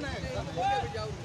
này.